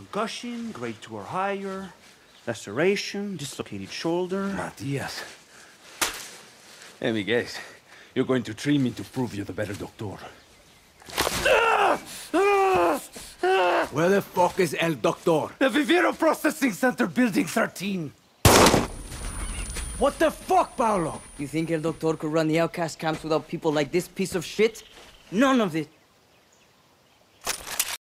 concussion, grade 2 or higher, laceration, dislocated shoulder. Matias. Let me guess. You're going to treat me to prove you're the better doctor. Where the fuck is El Doctor? The Viviro Processing Center, Building 13. What the fuck, Paolo? You think El Doctor could run the outcast camps without people like this piece of shit? None of it.